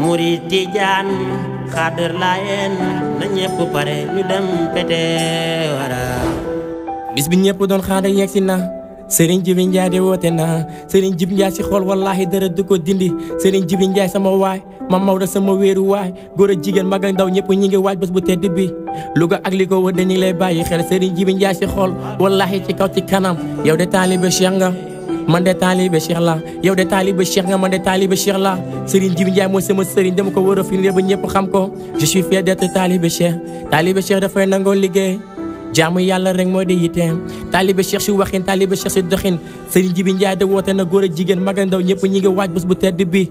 murid tijaan xaadir laayeen na ñépp pare ñu dem pete wara bis bi ñépp doon xaada yegsi na sëriñ jibi njaay de woote na sëriñ jib njaay si xool wallaahi dara du ko dindi sëriñ jibi njaay sama waay ma mawda sama wéeru waay góor ak jigéen mag ak ndaw ñëpp ñi ngi waaj bés bu tedd bi Louga ak li ko wër dañu lay bàyyi xel Serigne Jibi Njaay si xool wallahi ci kaw ci kanam yow de taalibe Cheikh nga man de taalibe Cheikh la yow de taalibe Cheikh nga man de taalibe Cheikh la Serigne Jibi Njaay mooy sama Serigne dama ko wër a firnde ba ñëpp xam ko je suis fier d'être taalibe Cheikh taalibe Cheikh dafay nangoo liggéey jaamu yàlla rek mooy di yitteem taalibe Cheikh si waxin taalibe Cheikh si doxin Serigne Jibi Njaay de woote na góor ak jigéen mag ak ndaw ñëpp ñi ngi waaj bés bu tedd bi